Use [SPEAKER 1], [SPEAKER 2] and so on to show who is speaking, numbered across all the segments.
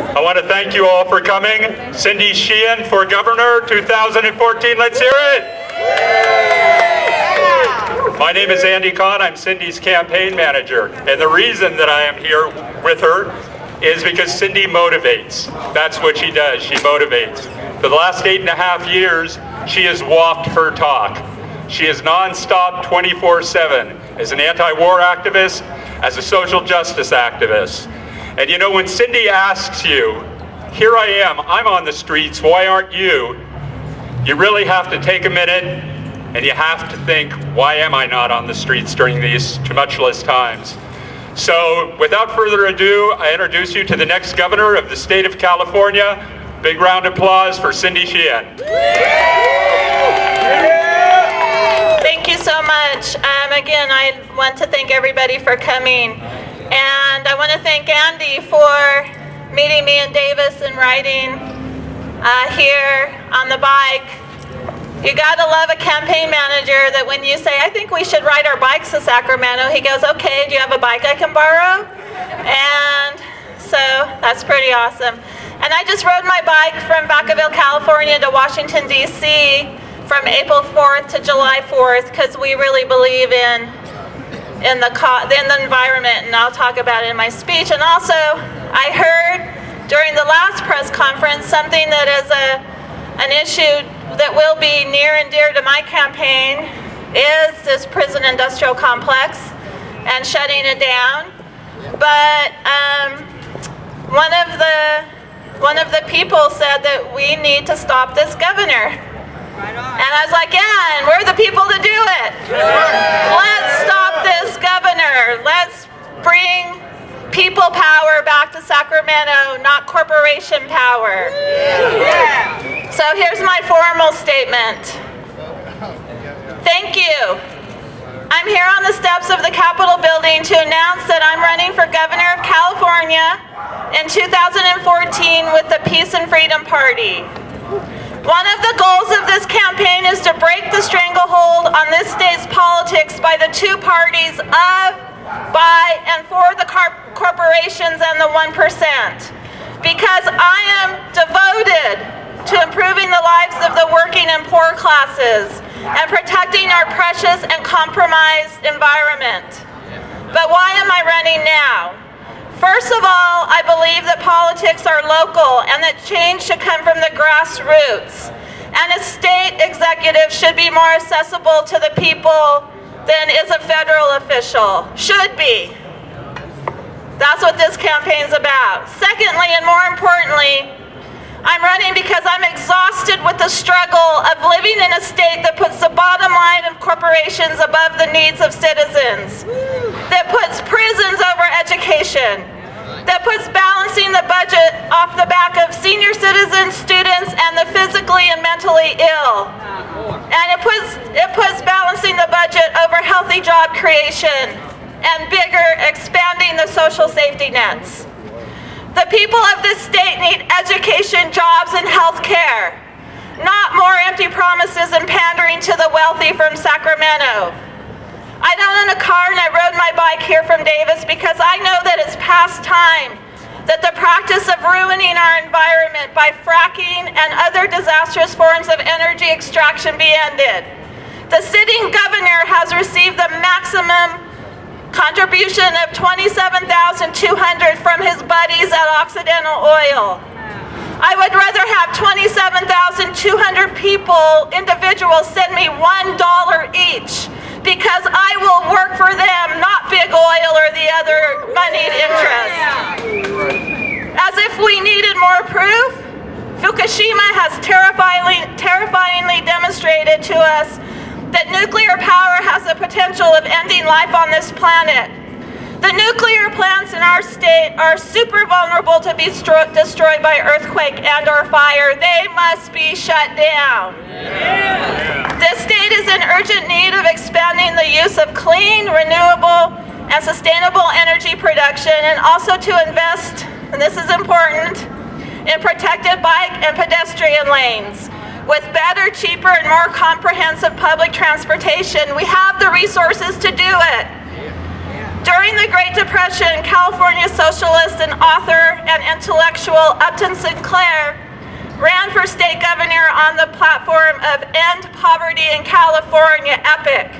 [SPEAKER 1] I want to thank you all for coming. Cindy Sheehan for Governor 2014. Let's hear it. My name is Andy Kahn. I'm Cindy's campaign manager. And the reason that I am here with her is because Cindy motivates. That's what she does. She motivates. For the last eight and a half years, she has walked her talk. She is nonstop 24-7 as an anti-war activist, as a social justice activist. And you know, when Cindy asks you, here I am, I'm on the streets, why aren't you? You really have to take a minute and you have to think, why am I not on the streets during these tumultuous times? So without further ado, I introduce you to the next governor of the state of California. Big round of applause for Cindy Sheehan.
[SPEAKER 2] Thank you so much. Um, again, I want to thank everybody for coming. And I want to thank Andy for meeting me in Davis and riding uh, here on the bike. You gotta love a campaign manager that when you say, I think we should ride our bikes to Sacramento, he goes, okay, do you have a bike I can borrow? And so that's pretty awesome. And I just rode my bike from Vacaville, California to Washington, D.C. from April 4th to July 4th because we really believe in in the, in the environment, and I'll talk about it in my speech. And also, I heard during the last press conference something that is a, an issue that will be near and dear to my campaign is this prison industrial complex and shutting it down. But um, one of the one of the people said that we need to stop this governor. Right and I was like, yeah, and we're the people to do it. Let's stop this governor. Let's bring people power back to Sacramento, not corporation power. Yeah. So here's my formal statement. Thank you. I'm here on the steps of the Capitol building to announce that I'm running for Governor of California in 2014 with the Peace and Freedom Party. One of the goals of this campaign is to break the stranglehold on this state's politics by the two parties of, by, and for the corporations and the 1%. Because I am devoted to improving the lives of the working and poor classes and protecting our precious and compromised environment. But why am I running now? First of all, I believe that politics are local and that change should come from the grassroots. And a state executive should be more accessible to the people than is a federal official. Should be. That's what this campaign's about. Secondly, and more importantly, I'm running because I'm exhausted with the struggle of living in a state that puts the bottom line of corporations above the needs of citizens, that puts prisons over education, that puts balancing the budget off the back of senior citizens, students, and the physically and mentally ill. And it puts, it puts balancing the budget over healthy job creation and bigger expanding the social safety nets. The people of this state need education, jobs, and health care, not more empty promises and pandering to the wealthy from Sacramento. I don't own a car and I rode my bike here from Davis because I know past time that the practice of ruining our environment by fracking and other disastrous forms of energy extraction be ended. The sitting governor has received the maximum Contribution of 27200 from his buddies at Occidental Oil. I would rather have 27,200 people, individuals, send me $1 each because I will work for them, not big oil or the other moneyed interests. As if we needed more proof, Fukushima has terrifyingly, terrifyingly demonstrated to us that nuclear power has the potential of ending life on this planet. The nuclear plants in our state are super vulnerable to be destroyed by earthquake and or fire. They must be shut down. Yeah. State is in urgent need of expanding the use of clean, renewable, and sustainable energy production and also to invest, and this is important, in protected bike and pedestrian lanes. With better, cheaper, and more comprehensive public transportation, we have the resources to do it. During the Great Depression, California socialist and author and intellectual Upton Sinclair ran for state governor on the platform of End Poverty in California, EPIC.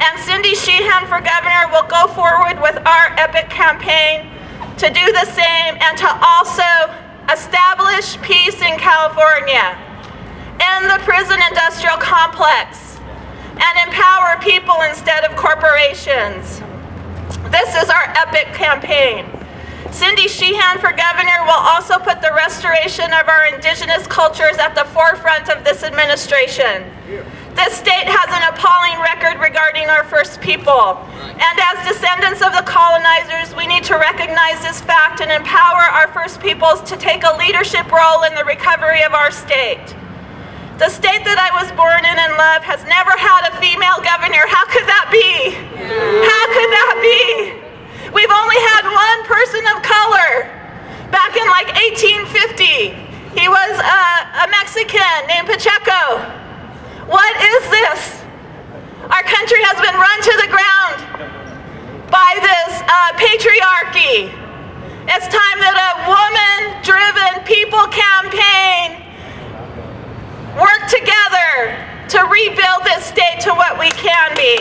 [SPEAKER 2] And Cindy Sheehan for governor will go forward with our EPIC campaign to do the same and to also establish peace in California, end the prison industrial complex, and empower people instead of corporations. This is our EPIC campaign. Cindy Sheehan for governor will also put the restoration of our indigenous cultures at the forefront of this administration. This state has an appalling record regarding our first people. And as descendants of the colonizers, we need to recognize this fact and empower our first peoples to take a leadership role in the recovery of our state. The state that I was born in and love has never had a female governor. How could that be? We've only had one person of color back in like 1850. He was a, a Mexican named Pacheco. What is this? Our country has been run to the ground by this uh, patriarchy. It's time that a woman-driven people campaign work together to rebuild this state to what we can be.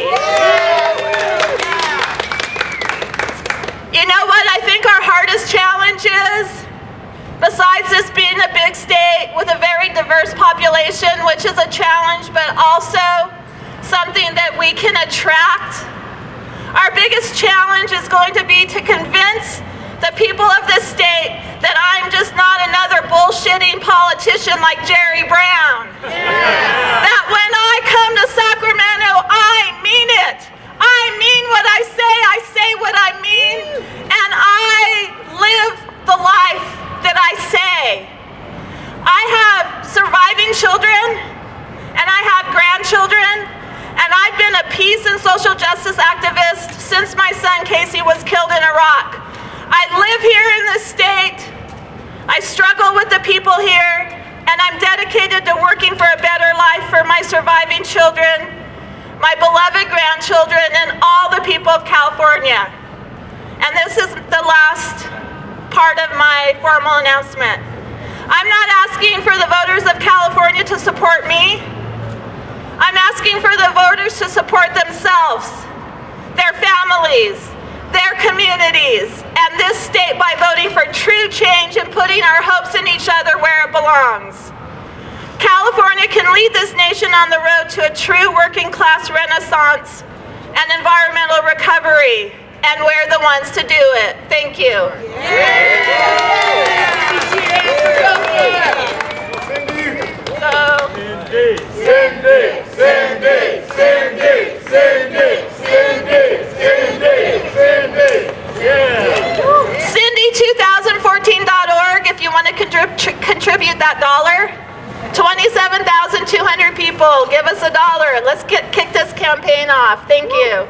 [SPEAKER 2] You know what I think our hardest challenge is? Besides this being a big state with a very diverse population, which is a challenge, but also something that we can attract, our biggest challenge is going to be to convince the people of this state that I'm just not another bullshitting politician like Jerry Brown. Yeah. That when I come to Sacramento, I mean it. I mean what I say, I say what I mean, and I live the life that I say. I have surviving children, and I have grandchildren, and I've been a peace and social justice activist since my son Casey was killed in Iraq. I live here in this state. I struggle with the people here, and I'm dedicated to working for a better life for my surviving children my beloved grandchildren, and all the people of California. And this is the last part of my formal announcement. I'm not asking for the voters of California to support me. I'm asking for the voters to support themselves, their families, their communities, and this state by voting for true change and putting our hopes in each other where it belongs. California can lead this nation on the road to a true working class renaissance and environmental recovery, and we're the ones to do it. Thank you.
[SPEAKER 3] Cindy, Cindy, Cindy, Cindy, Cindy, Cindy, Cindy, Cindy, yeah.
[SPEAKER 2] Cindy2014.org if you want to contrib- contribute that dollar. 27,200 people. Give us a dollar. Let's get kick this campaign off. Thank you.